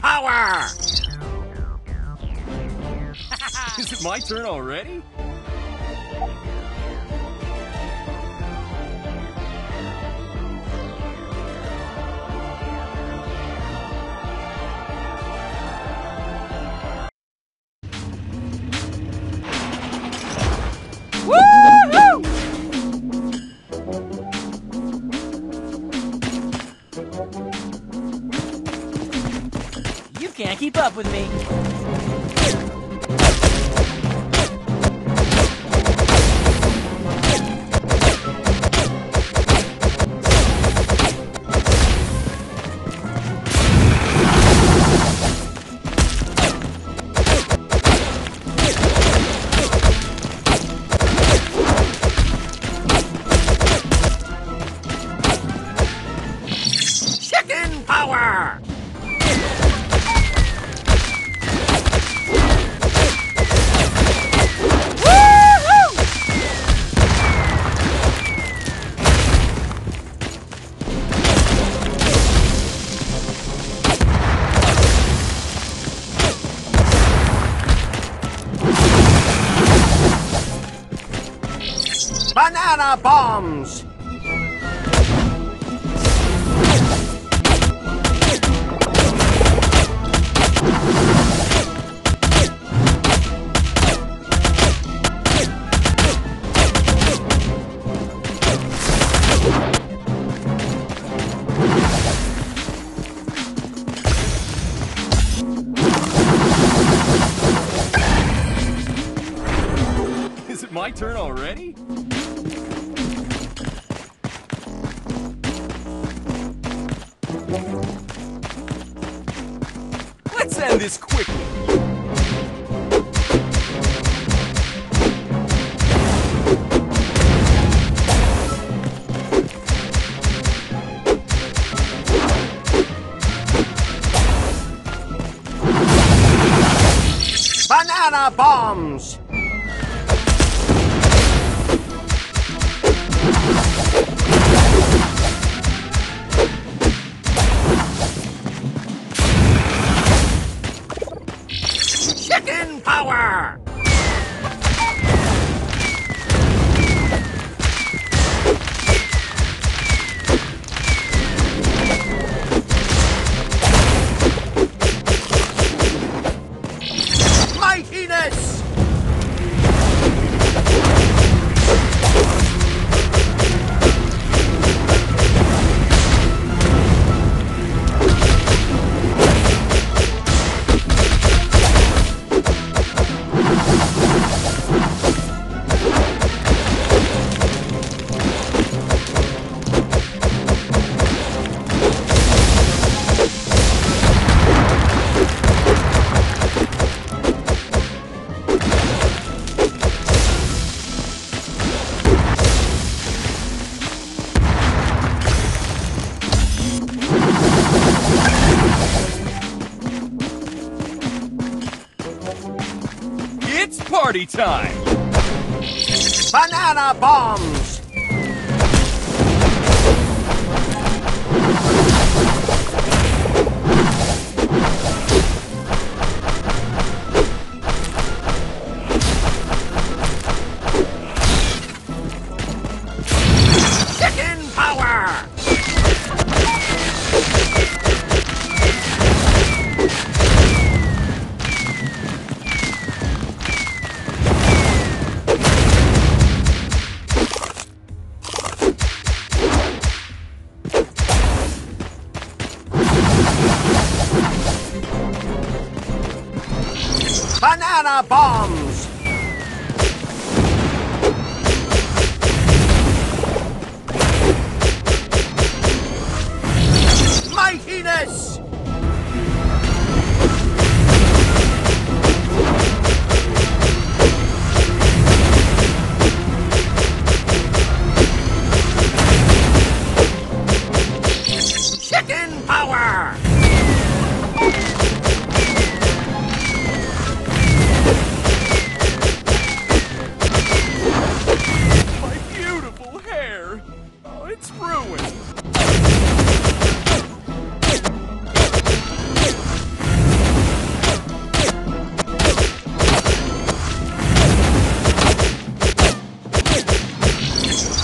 Power! Is it my turn already? Up with me. Chicken power! Banana bombs! Is it my turn already? Banana bombs! Banana bombs! Banana bombs!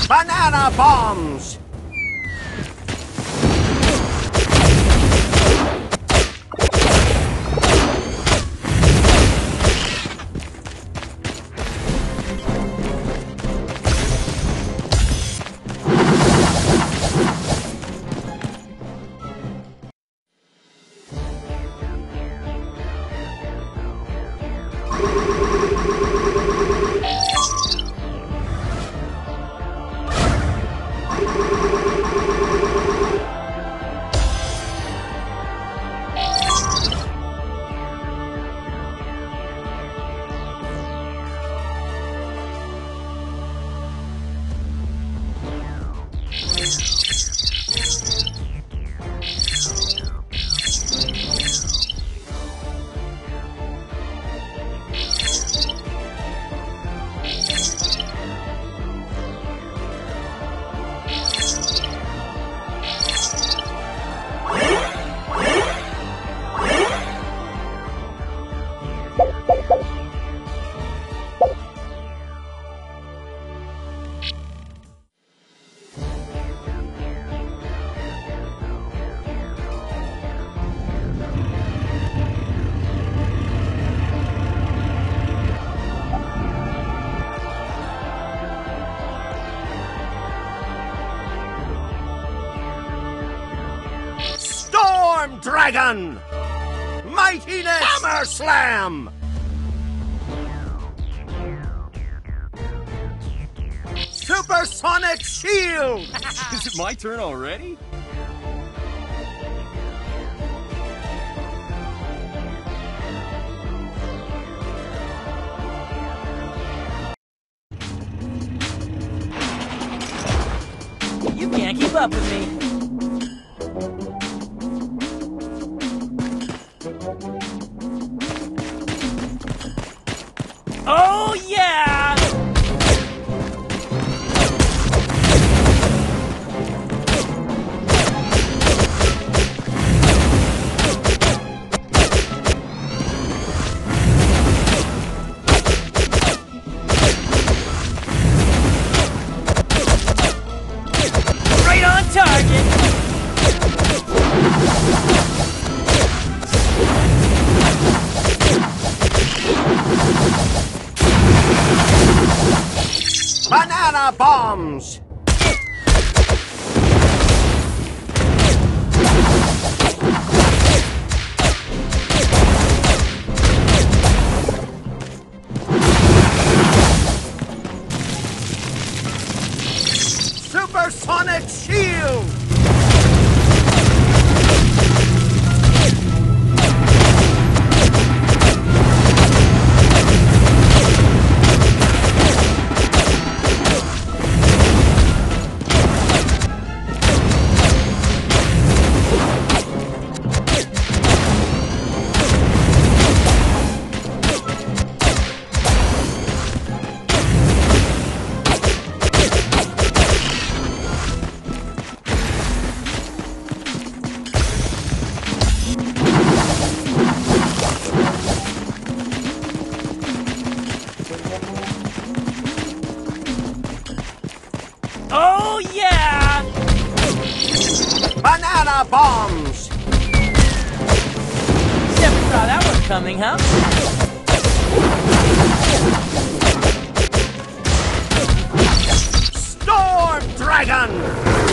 Banana bomb! Storm Mightiness! Hammer Slam! Supersonic Shield! Is it my turn already? You can't keep up with me. Oh, yeah! Banana Bombs! Never saw that one coming, huh? Storm Dragon!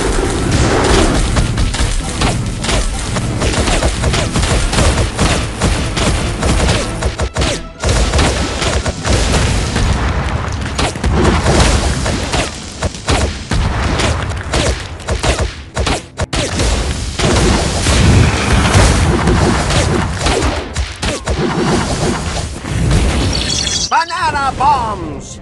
Banana bombs!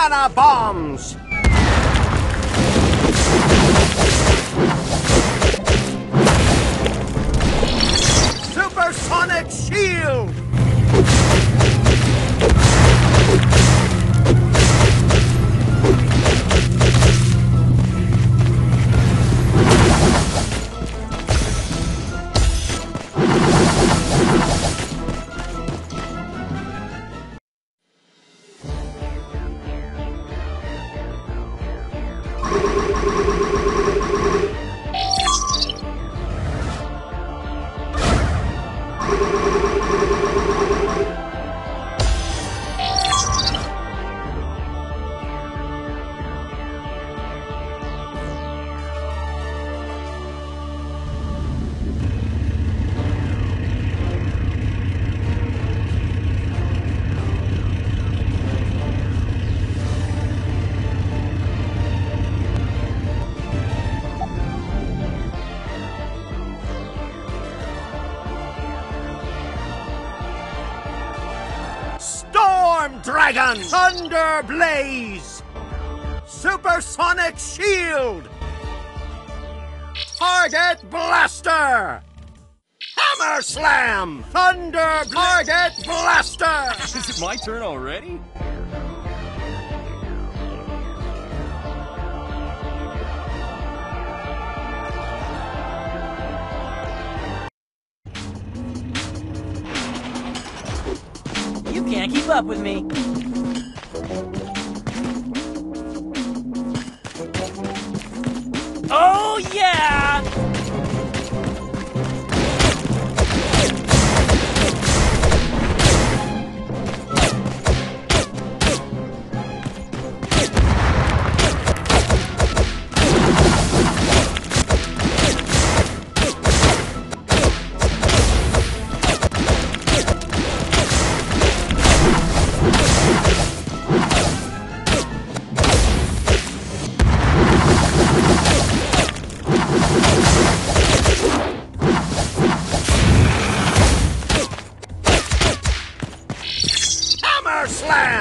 Banana bombs! Dragon! Thunder Blaze! Supersonic Shield! Target Blaster! Hammer Slam! Thunder Target Blaster! Is it my turn already? Up with me. Oh, yeah!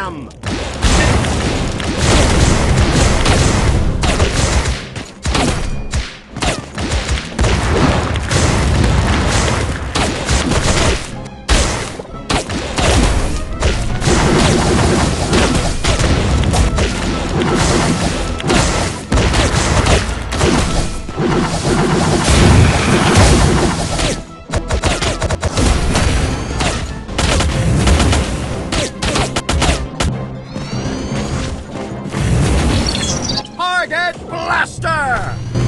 Slam! Blaster! Is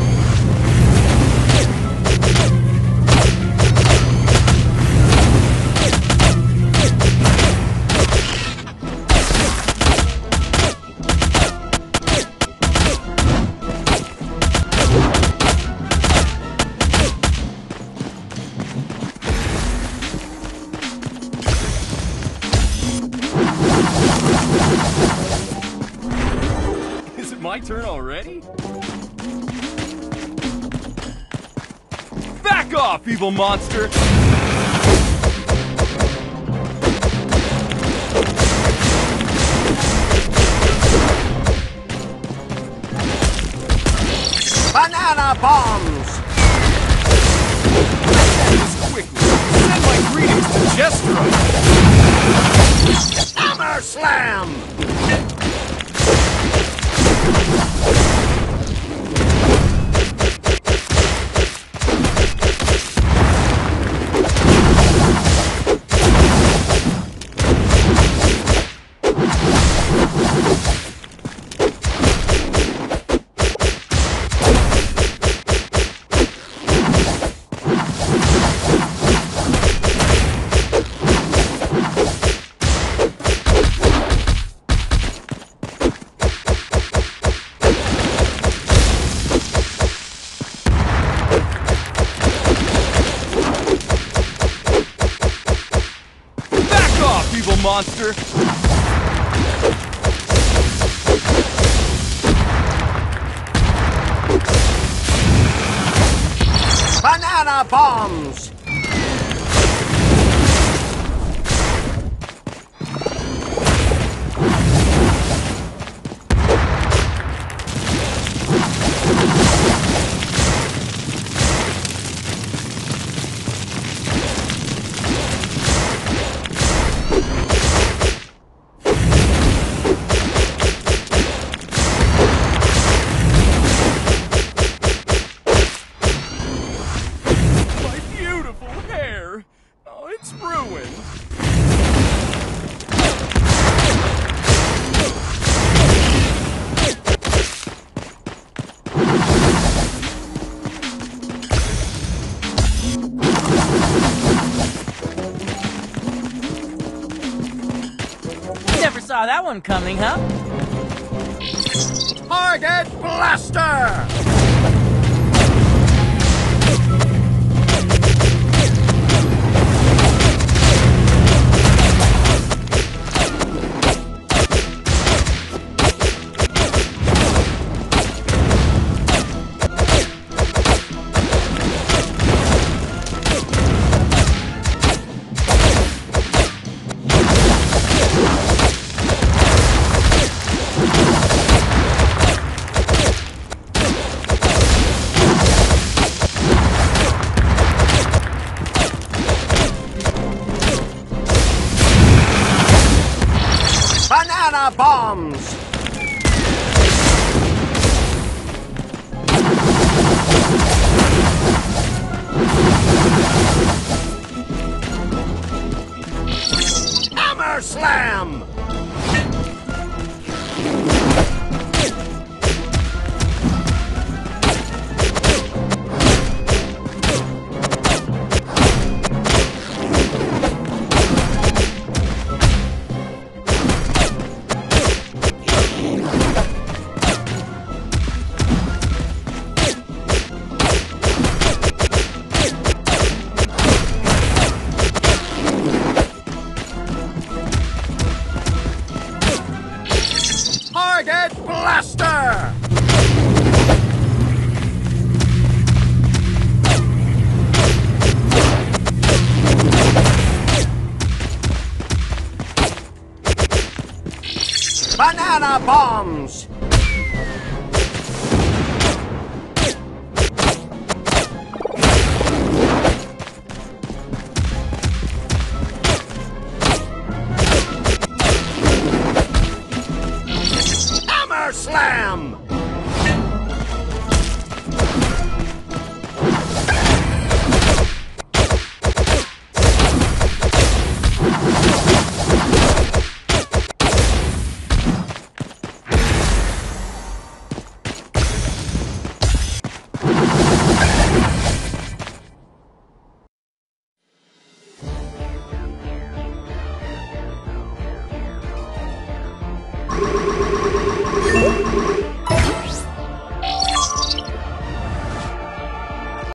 off, evil monster! Banana bombs! Quickly. Send my greetings to Jestro! Hammer Slam! you. Saw that one coming, huh? Target Blaster! Bombs! Banana